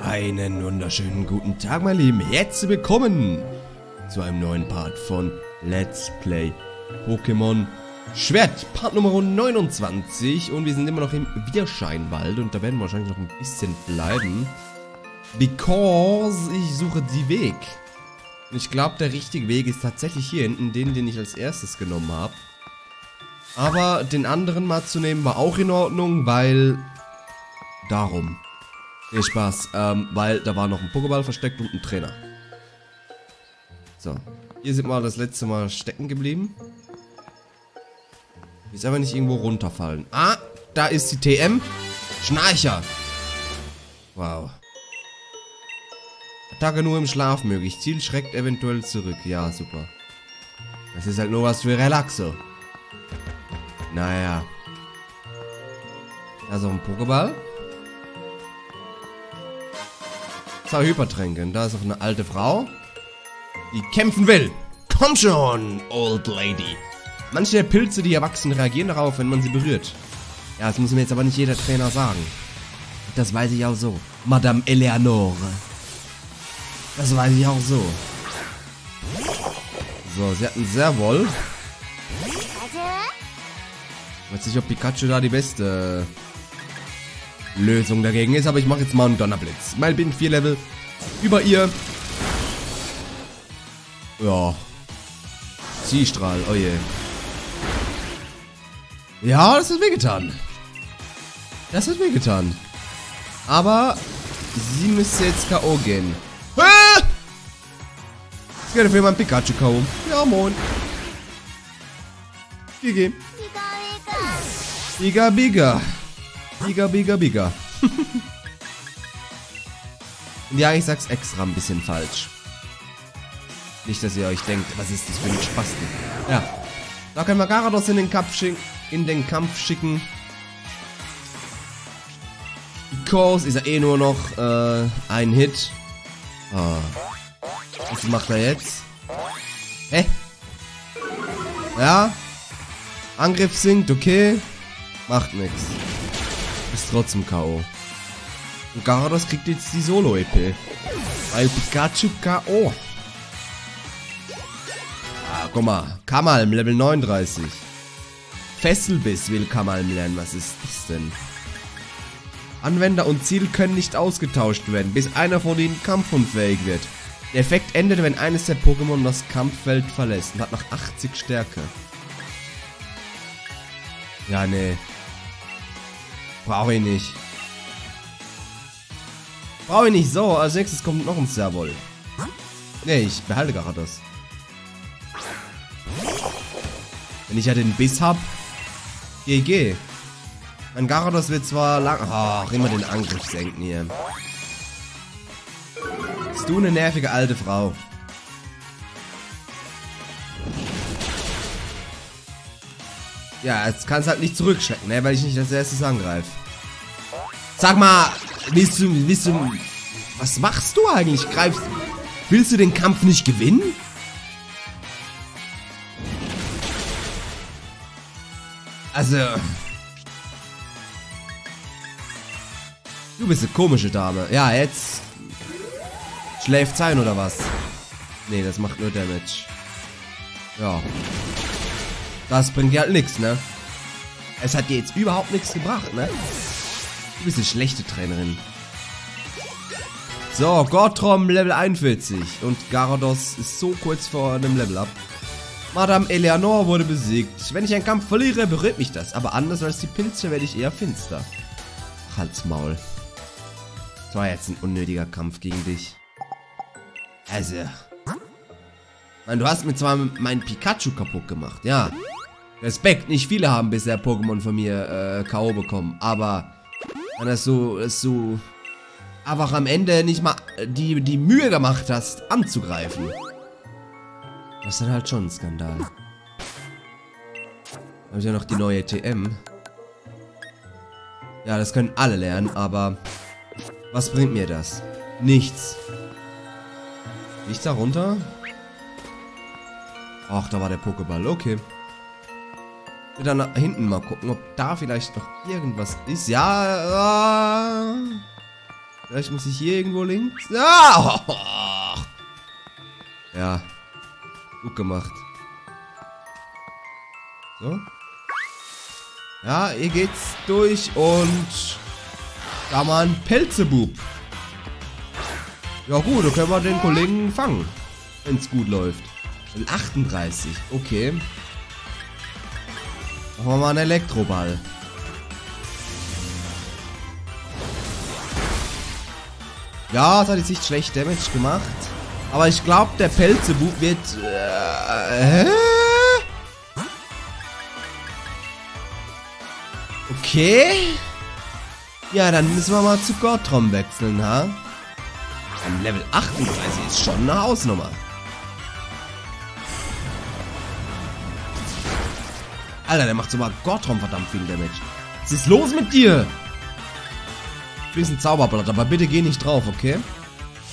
Einen wunderschönen guten Tag, meine Lieben. Herzlich willkommen zu einem neuen Part von Let's Play Pokémon Schwert. Part Nummer 29 und wir sind immer noch im Widerscheinwald und da werden wir wahrscheinlich noch ein bisschen bleiben. Because ich suche die Weg. Und ich glaube, der richtige Weg ist tatsächlich hier hinten, den, den ich als erstes genommen habe. Aber den anderen mal zu nehmen war auch in Ordnung, weil... Darum. Nee, Spaß. Ähm, weil da war noch ein Pokéball versteckt und ein Trainer. So. Hier sind wir das letzte Mal stecken geblieben. Ist aber nicht irgendwo runterfallen. Ah, da ist die TM. Schnarcher. Wow. Attacke nur im Schlaf möglich. Ziel schreckt eventuell zurück. Ja, super. Das ist halt nur was für Relaxo. Naja. Da ist auch ein Pokéball. Zwei Hypertränke. Da ist noch eine alte Frau, die kämpfen will. Komm schon, Old Lady. Manche der Pilze, die erwachsen, reagieren darauf, wenn man sie berührt. Ja, das muss mir jetzt aber nicht jeder Trainer sagen. Das weiß ich auch so. Madame Eleanore. Das weiß ich auch so. So, sie hat einen Servol. Ich weiß nicht, ob Pikachu da die beste Lösung dagegen ist, aber ich mache jetzt mal einen Donnerblitz. Mein bin 4 Level über ihr. Ja. Ziehstrahl, oh je. Ja, das hat wehgetan. Das hat wehgetan. Aber sie müsste jetzt K.O. gehen. Ah! Ich werde für mein Pikachu K.O. Ja, moin. GG. Biga, biga. Biga, biga, biga. ja, ich sag's extra ein bisschen falsch. Nicht, dass ihr euch denkt, was ist das für ein Spasten. Ja. Da können wir Garados in den Kampf schicken. In den Kampf schicken. Because ist ja eh nur noch äh, ein Hit. Ah. Was macht er jetzt? Hä? Ja? Angriff sinkt, okay. Macht nichts. Trotzdem K.O. Und Garados kriegt jetzt die Solo-EP. Weil Pikachu K.O. Ah, guck mal. Kamalm, Level 39. Fesselbiss will Kamalm lernen. Was ist das denn? Anwender und Ziel können nicht ausgetauscht werden, bis einer von ihnen kampfunfähig wird. Der Effekt endet, wenn eines der Pokémon das Kampffeld verlässt und hat noch 80 Stärke. Ja, nee. Brauche ich nicht. Brauche ich nicht. So, als nächstes kommt noch ein Servol. Nee, ich behalte gerade das. Wenn ich ja den Biss hab. GG. Mein Garados wird zwar lang... Ach, immer den Angriff senken hier. Bist du eine nervige alte Frau? Ja, jetzt kannst halt nicht zurückschrecken, ne? Weil ich nicht als erstes angreife. Sag mal, willst du, willst du... Was machst du eigentlich? Greifst... Willst du den Kampf nicht gewinnen? Also... Du bist eine komische Dame. Ja, jetzt... Schläft sein oder was? Nee, das macht nur Damage. Ja. Das bringt dir halt nichts, ne? Es hat dir jetzt überhaupt nichts gebracht, ne? Du bist eine schlechte Trainerin. So, Gottrom Level 41. Und Garados ist so kurz vor einem Level up. Madame Eleanor wurde besiegt. Wenn ich einen Kampf verliere, berührt mich das. Aber anders als die Pilze werde ich eher finster. Halsmaul. Das war jetzt ein unnötiger Kampf gegen dich. Also. Mann, du hast mir zwar mein Pikachu kaputt gemacht, ja. Respekt, nicht viele haben bisher Pokémon von mir äh, K.O. bekommen, aber wenn das so, das so einfach am Ende nicht mal die, die Mühe gemacht hast, anzugreifen. Das ist dann halt schon ein Skandal. Habe ich ja noch die neue TM. Ja, das können alle lernen, aber was bringt mir das? Nichts. Nicht da runter? Ach, da war der Pokéball. Okay. Dann nach hinten mal gucken, ob da vielleicht noch irgendwas ist. Ja, äh, Vielleicht muss ich hier irgendwo links. Ah! Ja. Gut gemacht. So. Ja, hier geht's durch und da mal ein Pelzebub. Ja gut, da können wir den Kollegen fangen. Wenn es gut läuft. 38, okay. Machen wir mal einen Elektroball. Ja, das hat jetzt nicht schlecht Damage gemacht. Aber ich glaube, der Pelzebub wird... Äh, hä? Okay. Ja, dann müssen wir mal zu Gottrom wechseln, ha? Level 38 ist schon eine Hausnummer. Alter, der macht sogar Gottrom verdammt viel Damage. Was ist los mit dir? Du bist ein Zauberblatt, aber bitte geh nicht drauf, okay?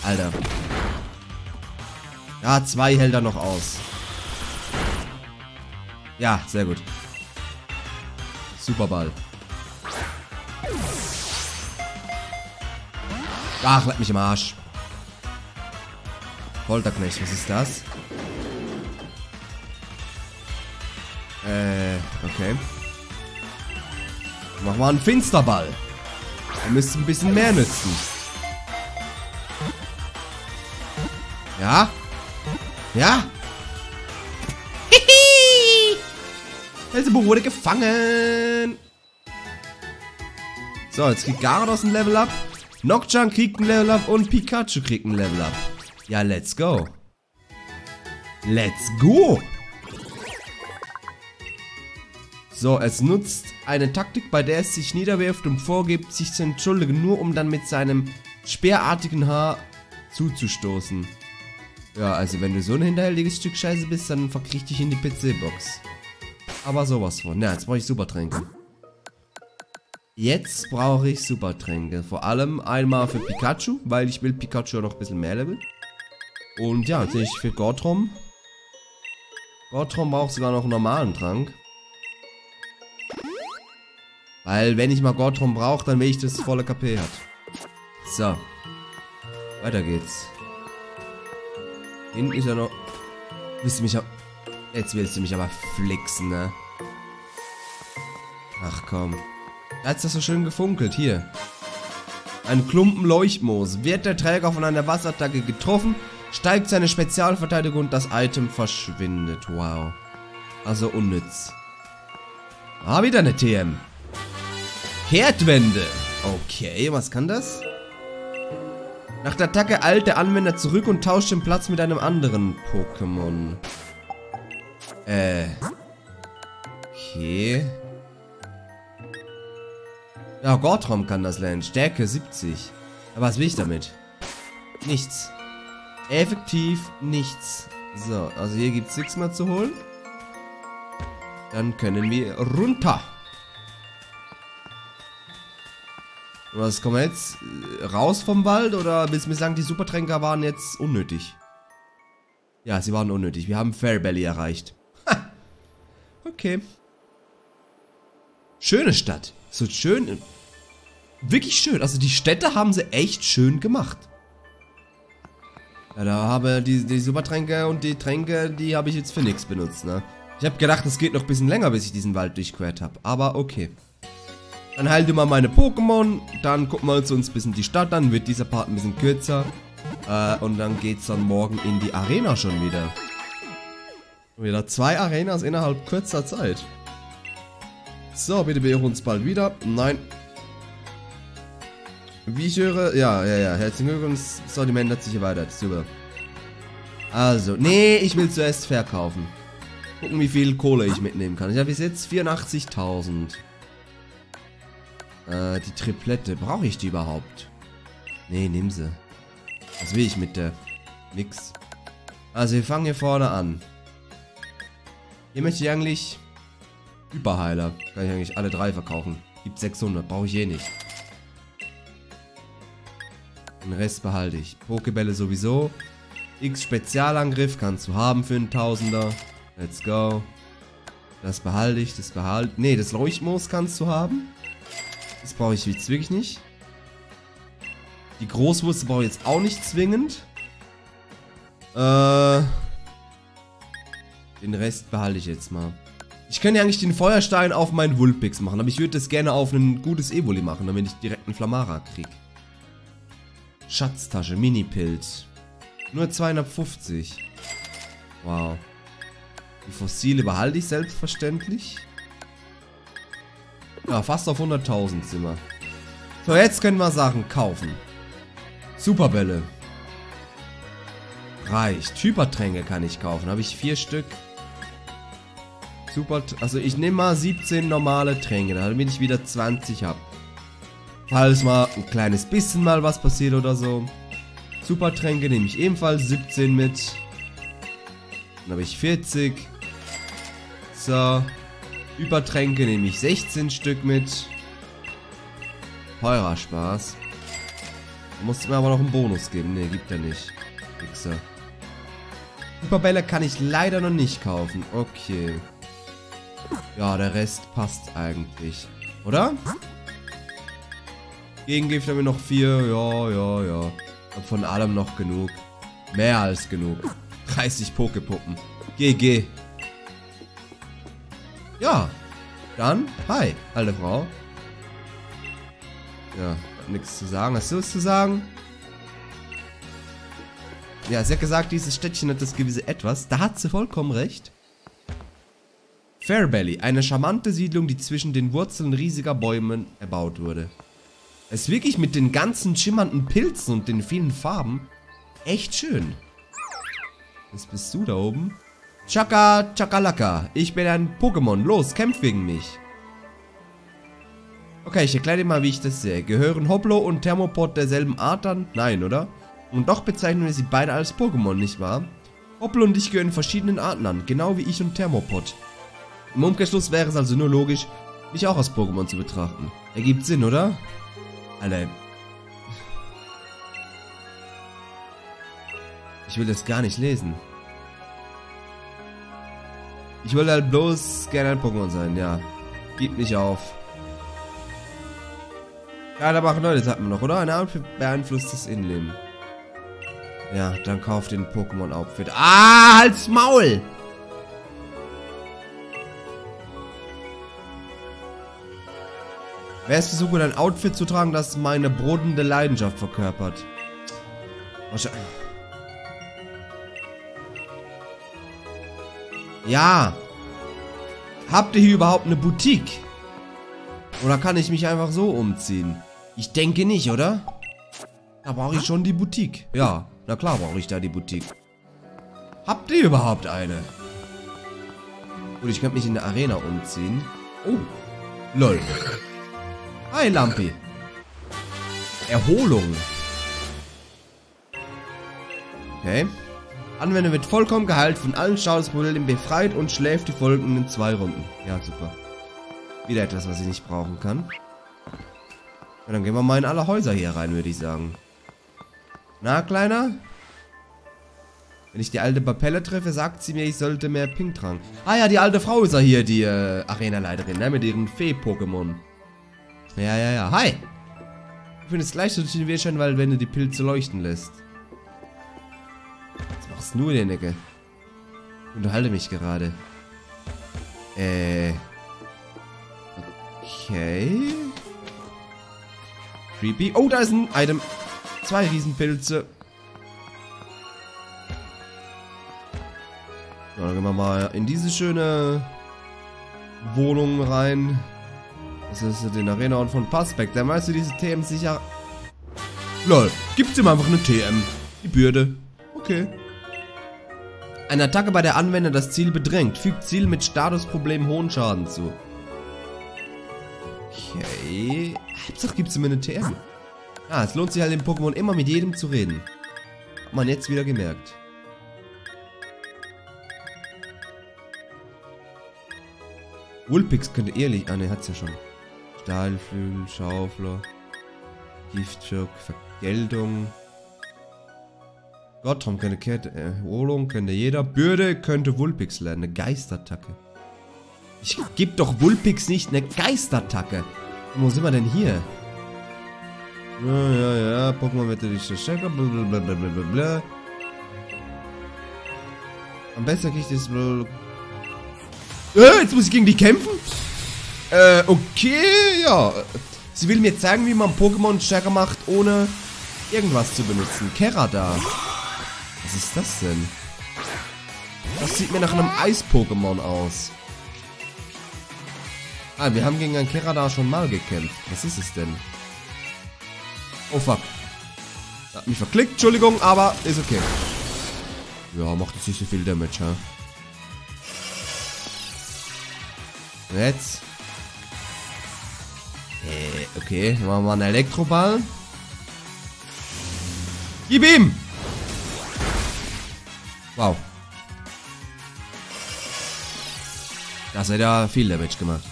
Alter. Ja, zwei hält er noch aus. Ja, sehr gut. Superball. Ach, leck mich im Arsch. Folterknecht, was ist das? Äh, okay. Mach mal einen Finsterball. Der müsste ein bisschen mehr nützen. Ja? Ja? Hihi! Belzebub wurde gefangen. So, jetzt kriegt Gyarados ein Level Up. Nocturne kriegt ein Level Up und Pikachu kriegt ein Level Up. Ja, let's go. Let's go. So, es nutzt eine Taktik, bei der es sich niederwirft und vorgibt, sich zu entschuldigen, nur um dann mit seinem speerartigen Haar zuzustoßen. Ja, also wenn du so ein hinterhältiges Stück Scheiße bist, dann verkriech dich in die PC-Box. Aber sowas von. Ja, jetzt brauche ich Supertränke. Jetzt brauche ich Supertränke. Vor allem einmal für Pikachu, weil ich will Pikachu noch ein bisschen mehr Level. Und ja, natürlich für Gortrom. Gortrom braucht sogar noch einen normalen Trank. Weil wenn ich mal Gortron brauche, dann will ich, dass es volle KP hat. So. Weiter geht's. Hinten ist er noch... Willst du mich ab... Jetzt willst du mich aber flixen, ne? Ach komm. Da hat das so schön gefunkelt. Hier. Ein Klumpen Leuchtmoos. Wird der Träger von einer Wasserattacke getroffen, steigt seine Spezialverteidigung und das Item verschwindet. Wow. Also unnütz. Ah, wieder eine TM. Kehrtwende. Okay, was kann das? Nach der Attacke eilt der Anwender zurück und tauscht den Platz mit einem anderen Pokémon. Äh. Okay. Ja, Gortrom kann das lernen. Stärke 70. Aber was will ich damit? Nichts. Effektiv nichts. So, also hier gibt es nichts mehr zu holen. Dann können wir runter. Was kommen wir jetzt? Raus vom Wald oder willst du mir sagen, die Supertränker waren jetzt unnötig? Ja, sie waren unnötig. Wir haben Fairbelly erreicht. Ha. Okay. Schöne Stadt. So schön. Wirklich schön. Also die Städte haben sie echt schön gemacht. Ja, da habe die, die Supertränke und die Tränke, die habe ich jetzt für nichts benutzt, ne? Ich habe gedacht, es geht noch ein bisschen länger, bis ich diesen Wald durchquert habe. Aber okay. Dann heilte mal meine Pokémon. Dann gucken wir uns ein bisschen die Stadt an. Wird dieser Part ein bisschen kürzer. Äh, und dann geht's dann morgen in die Arena schon wieder. Wieder zwei Arenas innerhalb kurzer Zeit. So, bitte beirre uns bald wieder. Nein. Wie ich höre, ja, ja, ja. Herzlichen Glückwunsch. Sortiment hat sich erweitert. Super. Also, nee, ich will zuerst verkaufen. Gucken, wie viel Kohle ich mitnehmen kann. Ich habe bis jetzt 84.000. Äh, die Triplette. Brauche ich die überhaupt? Nee, nimm sie. Was will ich mit der? Nix. Also, wir fangen hier vorne an. Hier möchte ich eigentlich... Überheiler. Kann ich eigentlich alle drei verkaufen. Gibt 600. Brauche ich eh nicht. Den Rest behalte ich. Pokebälle sowieso. X Spezialangriff kannst du haben für einen Tausender. Let's go. Das behalte ich, das behalte... Ne, das Leuchtmoos kannst du haben. Das brauche ich jetzt wirklich nicht. Die Großwurst brauche ich jetzt auch nicht zwingend. Äh, den Rest behalte ich jetzt mal. Ich könnte ja eigentlich den Feuerstein auf meinen Wulpix machen, aber ich würde das gerne auf ein gutes Evoli machen, damit ich direkt einen Flamara kriege. Schatztasche, Mini-Pilz. Nur 250. Wow. Die Fossile behalte ich selbstverständlich. Ja, fast auf 100.000 sind wir. So, jetzt können wir Sachen kaufen. Superbälle. Reicht. Hypertränke kann ich kaufen. Habe ich vier Stück. Super, also ich nehme mal 17 normale Tränke, damit ich wieder 20 habe. Falls mal ein kleines bisschen mal was passiert oder so. Supertränke nehme ich ebenfalls 17 mit. Dann habe ich 40. So. Übertränke nehme ich 16 Stück mit. Heurer Spaß. Muss mir aber noch einen Bonus geben. Ne, gibt er nicht. Wichser. Hyperbälle kann ich leider noch nicht kaufen. Okay. Ja, der Rest passt eigentlich. Oder? Gegengift haben wir noch vier. Ja, ja, ja. Hab von allem noch genug. Mehr als genug. 30 Pokepuppen. GG. Ja. Dann, hi, alte Frau. Ja, nichts zu sagen. Hast du was zu sagen? Ja, sie hat gesagt, dieses Städtchen hat das gewisse Etwas. Da hat sie vollkommen recht. Fairbelly, eine charmante Siedlung, die zwischen den Wurzeln riesiger Bäumen erbaut wurde. Es ist wirklich mit den ganzen schimmernden Pilzen und den vielen Farben echt schön. Was bist du da oben? Chaka Chakalaka, ich bin ein Pokémon. Los, kämpf gegen mich. Okay, ich erkläre dir mal, wie ich das sehe. Gehören Hoplo und Thermopod derselben Art an? Nein, oder? Und doch bezeichnen wir sie beide als Pokémon, nicht wahr? Hoplo und ich gehören verschiedenen Arten an, genau wie ich und Thermopod. Im Umkehrschluss wäre es also nur logisch, mich auch als Pokémon zu betrachten. Ergibt Sinn, oder? Alter. Ich will das gar nicht lesen. Ich will halt bloß gerne ein Pokémon sein, ja. Gib nicht auf. Ja, da machen Leute, das hatten wir noch, oder? Ein Outfit beeinflusst das Innenleben. Ja, dann kauf den Pokémon-Outfit. Ah, halt's Maul! Wer ist versucht, ein Outfit zu tragen, das meine brodende Leidenschaft verkörpert? Ja. Habt ihr hier überhaupt eine Boutique? Oder kann ich mich einfach so umziehen? Ich denke nicht, oder? Da brauche ich schon die Boutique. Ja, na klar brauche ich da die Boutique. Habt ihr überhaupt eine? Gut, ich könnte mich in der Arena umziehen. Oh. Lol. Hi, Lampi. Erholung. Okay. Anwender wird vollkommen geheilt, von allen Statusmodellen befreit und schläft die folgenden zwei Runden. Ja, super. Wieder etwas, was ich nicht brauchen kann. Ja, dann gehen wir mal in alle Häuser hier rein, würde ich sagen. Na, Kleiner? Wenn ich die alte Papelle treffe, sagt sie mir, ich sollte mehr Pink tragen. Ah ja, die alte Frau ist ja hier, die äh, Arena-Leiterin, ne? Mit ihren Fee-Pokémon. Ja, ja, ja. Hi! Ich finde es gleich so den Widerschein, weil wenn du die Pilze leuchten lässt. Machst du der Ecke? Unterhalte mich gerade. Äh. Okay. Creepy. Oh, da ist ein Item. Zwei Riesenpilze. So, dann gehen wir mal in diese schöne Wohnung rein. Das ist den Arena und von Passback. Da meinst du diese TM sicher... Lol, gibt's ihm einfach eine TM. Die Bürde. Okay. Eine Attacke, bei der Anwender das Ziel bedrängt. Fügt Ziel mit Statusproblem hohen Schaden zu. Okay. Hauptsache gibt's ihm eine TM. Ah, es lohnt sich halt im Pokémon immer mit jedem zu reden. Hat man jetzt wieder gemerkt. Wulpix könnte ehrlich... Ah, ne, hat's ja schon. Stahlflügel, Schaufler, Giftschock, Vergeltung. Gottrom könnte Kette, Erholung könnte jeder. Bürde könnte Wulpix lernen, eine Geistattacke. Ich geb doch Wulpix nicht eine Geistattacke. Wo sind wir denn hier? Ja, ja, ja. Pokémon wird das Checker. Blablabla. Am besten kriege ich das. Äh, jetzt muss ich gegen die kämpfen? Äh, okay, ja. Sie will mir zeigen, wie man Pokémon stärker macht, ohne irgendwas zu benutzen. Kerada. Was ist das denn? Das sieht mir nach einem Eis-Pokémon aus. Ah, wir haben gegen ein Kerada schon mal gekämpft. Was ist es denn? Oh, fuck. Hat mich verklickt, Entschuldigung, aber ist okay. Ja, macht jetzt nicht so viel Damage, ha? Jetzt. Äh, okay, machen wir einen Elektroball. Gib ihm! Wow. Das hat ja viel Damage gemacht.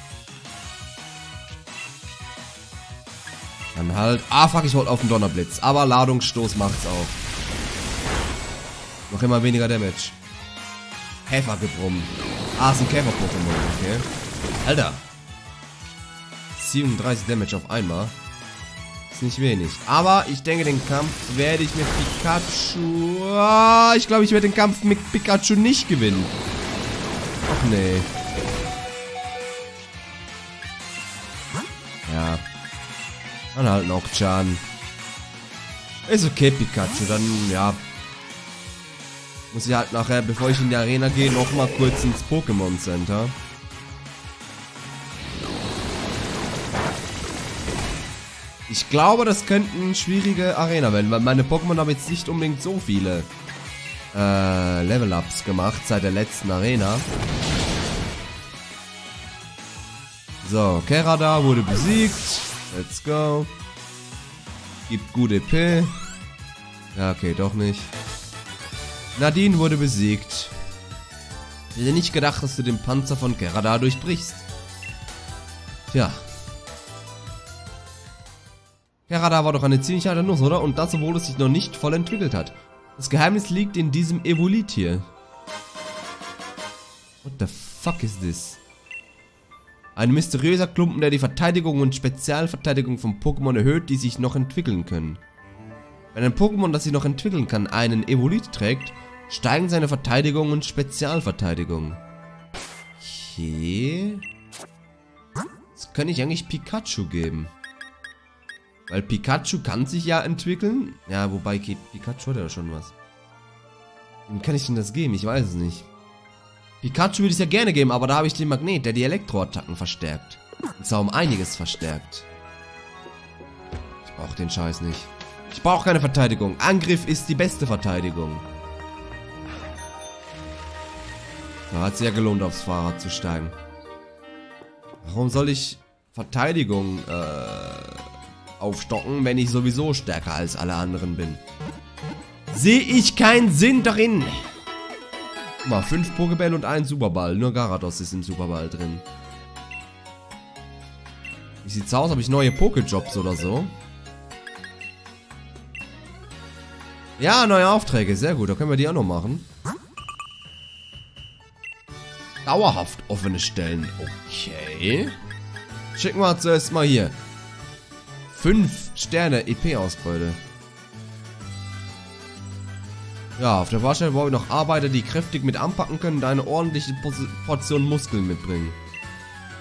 Dann halt... Ah, fuck, ich wollte auf den Donnerblitz. Aber Ladungsstoß macht's auch. Noch immer weniger Damage. Käfergebrumm. Ah, ist ein Käfer-Pokémon, okay. Alter. 37 Damage auf einmal. Ist nicht wenig. Aber ich denke, den Kampf werde ich mit Pikachu... Ah, ich glaube, ich werde den Kampf mit Pikachu nicht gewinnen. Ach nee. Ja. Dann halt Nocturne. Ist okay, Pikachu. Dann, ja. Muss ich halt nachher, bevor ich in die Arena gehe, nochmal kurz ins Pokémon Center. Ich glaube, das könnte eine schwierige Arena werden, weil meine Pokémon haben jetzt nicht unbedingt so viele äh, Level-Ups gemacht seit der letzten Arena. So, Kerada wurde besiegt. Let's go. Gibt gute EP. Ja, okay, doch nicht. Nadine wurde besiegt. Ich hätte nicht gedacht, dass du den Panzer von Kerada durchbrichst. Tja, Kerada war doch eine ziemlich harte Nuss, oder? Und das, obwohl es sich noch nicht voll entwickelt hat. Das Geheimnis liegt in diesem Evolit hier. What the fuck is this? Ein mysteriöser Klumpen, der die Verteidigung und Spezialverteidigung von Pokémon erhöht, die sich noch entwickeln können. Wenn ein Pokémon, das sich noch entwickeln kann, einen Evolit trägt, steigen seine Verteidigung und Spezialverteidigung. Okay. Das kann ich eigentlich Pikachu geben. Weil Pikachu kann sich ja entwickeln. Ja, wobei Pikachu hat ja schon was. Wem kann ich denn das geben? Ich weiß es nicht. Pikachu würde ich ja gerne geben, aber da habe ich den Magnet, der die Elektroattacken verstärkt. Und zwar um einiges verstärkt. Ich brauche den Scheiß nicht. Ich brauche keine Verteidigung. Angriff ist die beste Verteidigung. Da hat es ja gelohnt, aufs Fahrrad zu steigen. Warum soll ich Verteidigung, äh aufstocken, wenn ich sowieso stärker als alle anderen bin. Sehe ich keinen Sinn darin. Guck mal, fünf Pokebälle und ein Superball. Nur Garados ist im Superball drin. Wie sieht's aus? Habe ich neue Pokejobs oder so? Ja, neue Aufträge. Sehr gut. Da können wir die auch noch machen. Dauerhaft offene Stellen. Okay. Schicken wir zuerst mal hier. 5 Sterne EP-Ausbeute. Ja, auf der Baustelle brauchen wir noch Arbeiter, die kräftig mit anpacken können und eine ordentliche Portion Muskeln mitbringen.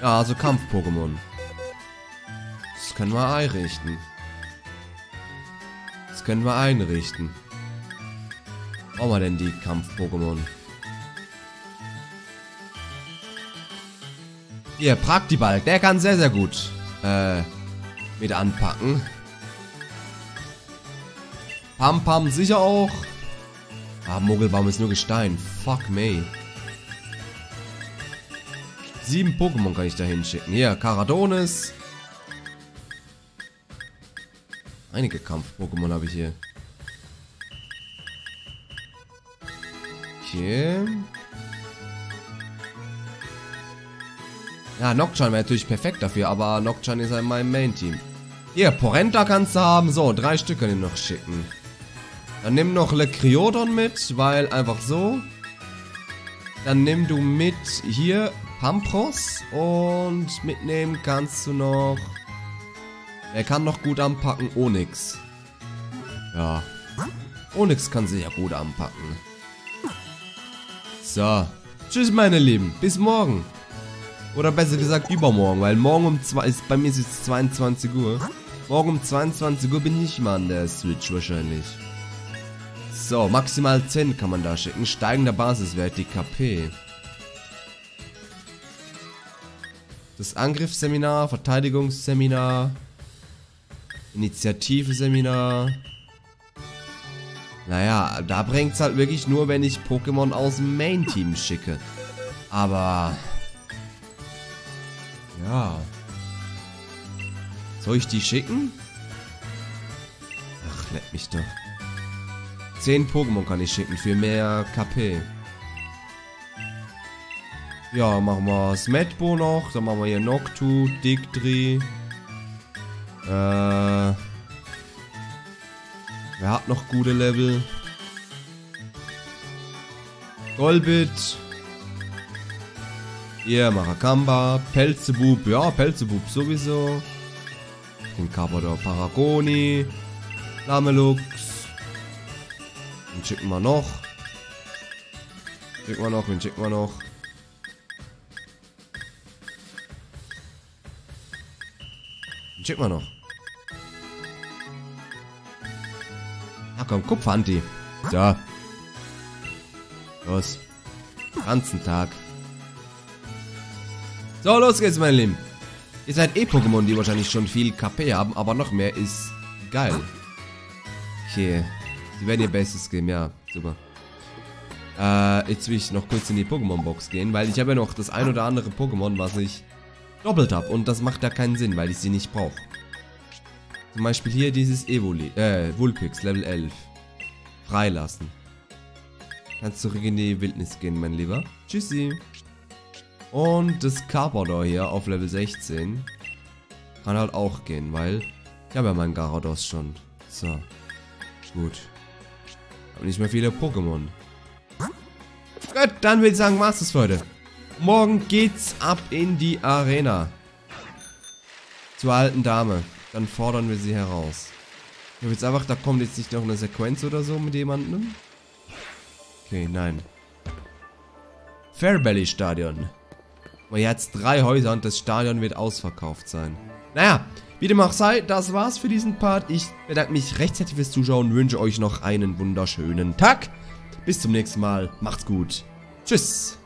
Ja, also Kampf-Pokémon. Das können wir einrichten. Das können wir einrichten. Brauchen wir denn die Kampf-Pokémon? Hier, Praktiball. Der kann sehr, sehr gut. Äh, mit anpacken. Pam Pam sicher auch. Ah, Mogelbaum ist nur Gestein. Fuck me. Sieben Pokémon kann ich da hinschicken. Hier, Karadonis. Einige Kampf-Pokémon habe ich hier. Okay. Ja, Nocturne wäre natürlich perfekt dafür, aber Nocturne ist ja in meinem Main-Team. Hier, Porenta kannst du haben. So, drei Stück kann ich noch schicken. Dann nimm noch Lecryodon mit, weil einfach so. Dann nimm du mit hier Pampros und mitnehmen kannst du noch Er kann noch gut anpacken, Onyx. Ja. Onyx kann sich ja gut anpacken. So. Tschüss, meine Lieben. Bis morgen. Oder besser gesagt übermorgen, weil morgen um 2 ist, bei mir ist es 22 Uhr. Morgen um 22 Uhr bin ich mal an der Switch wahrscheinlich. So, maximal 10 kann man da schicken. Steigender Basiswert, die KP. Das Angriffsseminar, Verteidigungsseminar, Initiative-Seminar. Naja, da bringt es halt wirklich nur, wenn ich Pokémon aus dem Main-Team schicke. Aber... Ja. Soll ich die schicken? Ach, leck mich doch. 10 Pokémon kann ich schicken für mehr KP. Ja, machen wir Smetbo noch. Dann machen wir hier Noctu, Digdri. Äh. Wer hat noch gute Level? Golbit. Yeah, Marakamba. Pelzebub. Ja, Pelzebub sowieso. Den Carpador Paragoni. Lamelux. Den schicken wir noch. Schicken wir noch, den schicken wir noch. Den schicken wir noch. Ah komm, Kupferanti. So. Los. Ganzen Tag. So, los geht's, meine Lieben. Ihr seid eh Pokémon, die wahrscheinlich schon viel KP haben, aber noch mehr ist geil. Okay. Sie werden ihr Bestes geben, ja. Super. Äh, jetzt will ich noch kurz in die Pokémon-Box gehen, weil ich habe ja noch das ein oder andere Pokémon, was ich doppelt habe. Und das macht ja keinen Sinn, weil ich sie nicht brauche. Zum Beispiel hier dieses Evoli, äh, Vulpix, Level 11. Freilassen. Kannst zurück in die Wildnis gehen, mein Lieber. Tschüssi. Und das Carpador hier auf Level 16 kann halt auch gehen, weil ich habe ja meinen Garados schon. So. Gut. Aber nicht mehr viele Pokémon. Gut, dann würde ich sagen, war's das für heute. Morgen geht's ab in die Arena. Zur alten Dame. Dann fordern wir sie heraus. Ich habe jetzt einfach, da kommt jetzt nicht noch eine Sequenz oder so mit jemandem. Okay, nein. Fairbelly Stadion. Weil jetzt drei Häuser und das Stadion wird ausverkauft sein. Naja, wie dem auch sei, das war's für diesen Part. Ich bedanke mich rechtzeitig fürs Zuschauen und wünsche euch noch einen wunderschönen Tag. Bis zum nächsten Mal. Macht's gut. Tschüss.